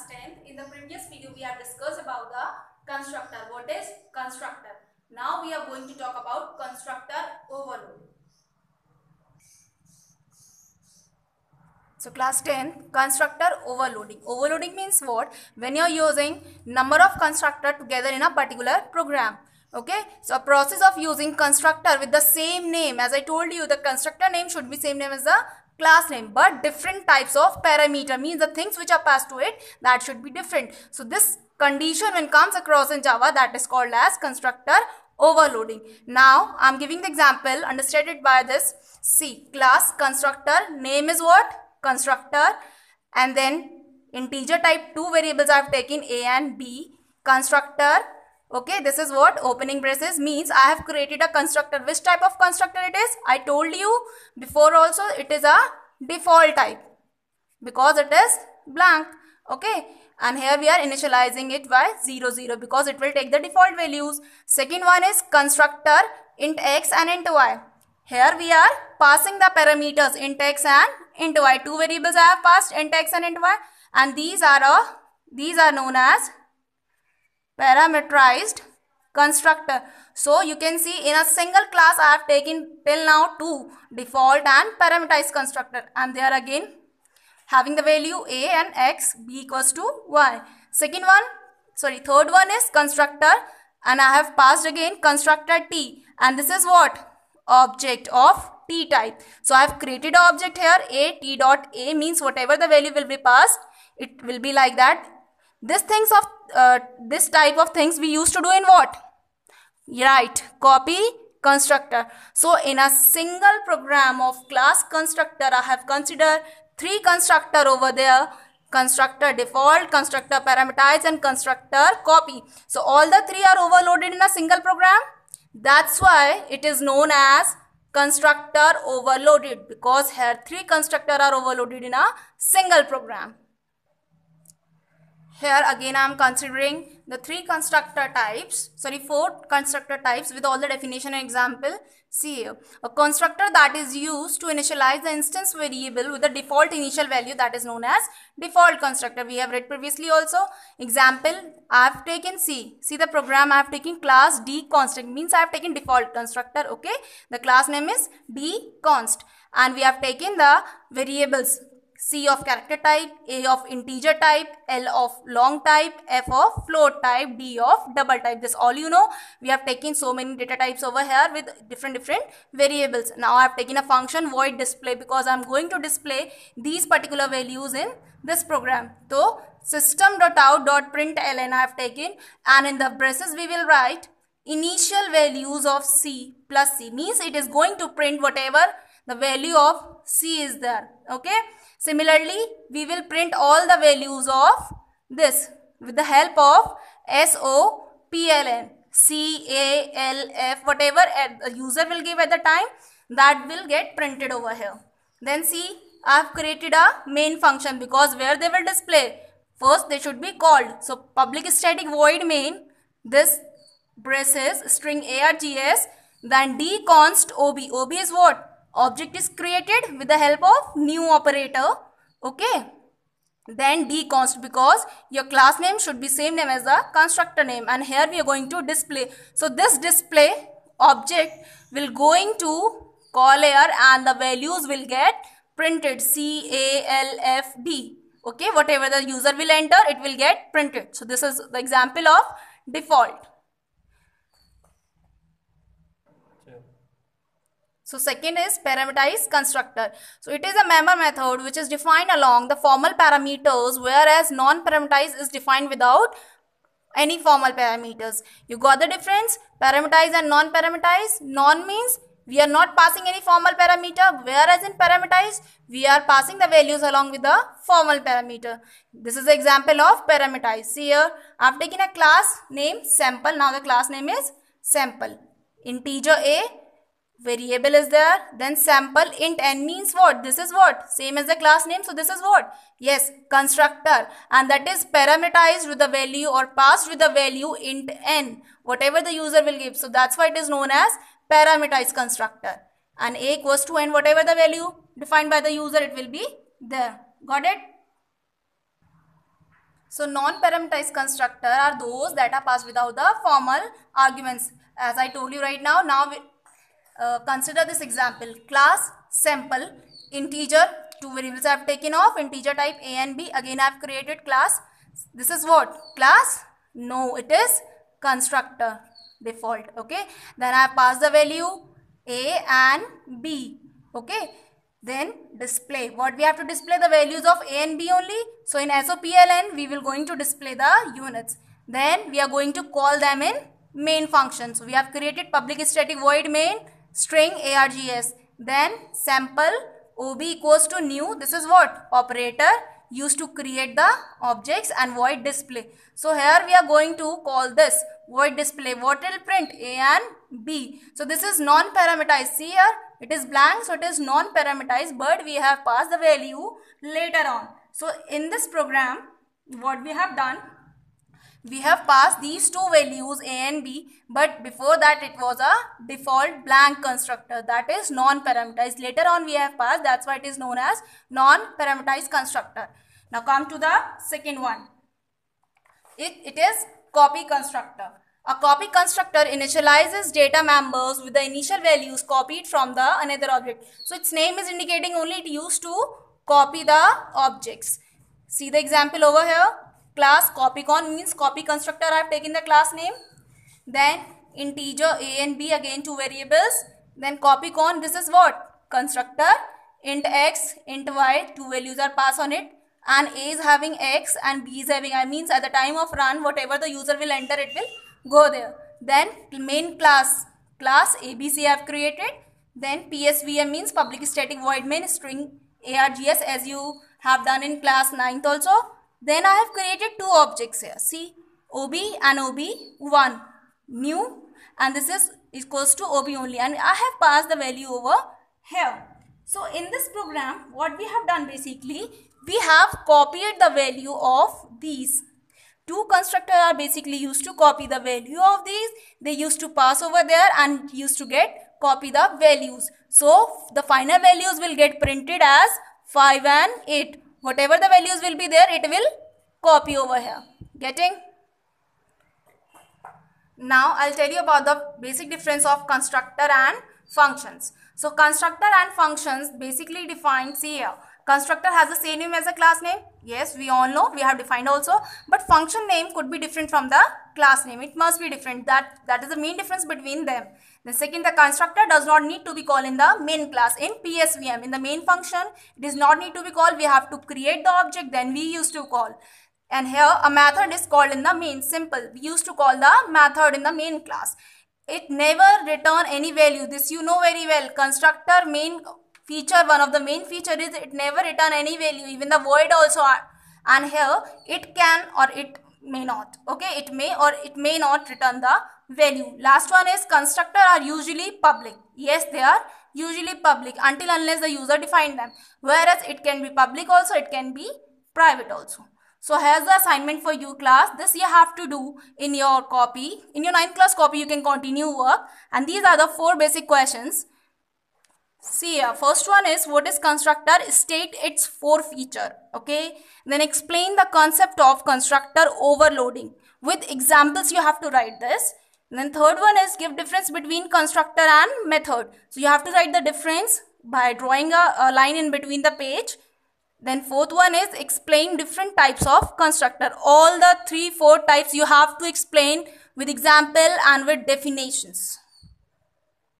class 10th. In the previous video, we have discussed about the constructor. What is constructor? Now we are going to talk about constructor overload. So class 10, constructor overloading. Overloading means what? When you are using number of constructor together in a particular program. Okay, so process of using constructor with the same name. As I told you, the constructor name should be same name as the class name but different types of parameter means the things which are passed to it that should be different. So this condition when comes across in java that is called as constructor overloading. Now i'm giving the example understated by this. C class constructor name is what? Constructor and then integer type two variables i have taken a and b constructor okay this is what opening braces means. I have created a constructor. Which type of constructor it is? I told you before also it is a default type because it is blank. Okay and here we are initializing it by 0 0 because it will take the default values. Second one is constructor int x and int y. Here we are passing the parameters int x and int y. Two variables i have passed int x and int y. And these are a, these are known as parameterized constructor. So you can see in a single class I have taken till now two default and parameterized constructor and they are again having the value a and x b equals to y. Second one sorry third one is constructor and I have passed again constructor t and this is what object of t type. So I have created object here a t dot a means whatever the value will be passed it will be like that. This things of uh, this type of things we used to do in what? Right, copy constructor. So in a single program of class constructor, I have considered three constructor over there. Constructor default, constructor parameterize and constructor copy. So all the three are overloaded in a single program. That's why it is known as constructor overloaded because here three constructor are overloaded in a single program. Here again I am considering the three constructor types, sorry four constructor types with all the definition and example. See here, a constructor that is used to initialize the instance variable with the default initial value that is known as default constructor. We have read previously also. Example, I have taken C. See the program I have taken class D constant means I have taken default constructor. Okay, the class name is D const and we have taken the variables C of character type, A of integer type, L of long type, F of float type, D of double type. This all you know. We have taken so many data types over here with different different variables. Now I have taken a function void display because I am going to display these particular values in this program. So system.out.println I have taken and in the braces we will write initial values of C plus C means it is going to print whatever the value of C is there. Okay. Similarly, we will print all the values of this with the help of SOPLN, C, A, L, F, whatever the user will give at the time that will get printed over here. Then see, I have created a main function because where they will display, first they should be called. So, public static void main, this braces string args, then d const ob. ob is what? Object is created with the help of new operator okay? Then d const because your class name should be same name as the constructor name and here we are going to display. So this display object will going to call here and the values will get printed c a l f d okay? Whatever the user will enter it will get printed. So this is the example of default So second is parameterized constructor. So it is a member method which is defined along the formal parameters whereas non-parameterized is defined without any formal parameters. You got the difference? Parameterized and non-parameterized. Non means we are not passing any formal parameter whereas in parameterized we are passing the values along with the formal parameter. This is the example of parameterized. See here I have taken a class name sample. Now the class name is sample. Integer A variable is there then sample int n means what? This is what? Same as the class name so this is what? Yes constructor. And that is parameterized with the value or passed with the value int n whatever the user will give. So that's why it is known as parameterized constructor. And a equals to n whatever the value defined by the user it will be there. Got it? So non-parameterized constructor are those that are passed without the formal arguments. As I told you right now, now uh, consider this example. Class sample integer two variables I have taken off integer type a and b. Again I have created class. This is what? Class? No, it is constructor default. Okay. Then I pass the value a and b. Okay. Then display. What we have to display the values of A and B only. So in SOPLN we will going to display the units. Then we are going to call them in main function. So we have created public static void main string args. Then sample ob equals to new. This is what? Operator used to create the objects and void display. So here we are going to call this void display. What will print? A and B. So this is non-parameterized. See here it is blank so it is non-parameterized but we have passed the value later on. So in this program what we have done we have passed these two values a and b but before that it was a default blank constructor that is non-parameterized later on we have passed that's why it is known as non-parameterized constructor now come to the second one it, it is copy constructor a copy constructor initializes data members with the initial values copied from the another object. So its name is indicating only it used to copy the objects. See the example over here. Class copycon means copy constructor I have taken the class name. Then integer a and b again two variables. Then copycon this is what? Constructor int x, int y, two values are passed on it and a is having x and b is having i means at the time of run whatever the user will enter it will go there. Then main class, class ABC I have created. Then PSVM means public static void main string args as you have done in class 9th also. Then I have created two objects here. See OB and OB1 new and this is equals to OB only and I have passed the value over here. So in this program what we have done basically we have copied the value of these two constructors are basically used to copy the value of these. They used to pass over there and used to get copy the values. So the final values will get printed as 5 and 8. Whatever the values will be there, it will copy over here. Getting? Now I'll tell you about the basic difference of constructor and functions. So constructor and functions basically defined see here Constructor has the same name as a class name. Yes, we all know. We have defined also. But function name could be different from the class name. It must be different. That, that is the main difference between them. The second, the constructor does not need to be called in the main class. In PSVM, in the main function, it does not need to be called. We have to create the object, then we used to call. And here, a method is called in the main. Simple. We used to call the method in the main class. It never return any value. This you know very well. Constructor main feature one of the main feature is it never return any value even the void also and here it can or it may not okay? It may or it may not return the value. Last one is constructor are usually public. Yes they are usually public until unless the user define them. Whereas it can be public also it can be private also. So here's the assignment for you class. This you have to do in your copy. In your 9th class copy you can continue work. And these are the four basic questions See here, first one is what is constructor? State its four feature. Okay. Then explain the concept of constructor overloading. With examples you have to write this. And then third one is give difference between constructor and method. So you have to write the difference by drawing a, a line in between the page. Then fourth one is explain different types of constructor. All the three, four types you have to explain with example and with definitions.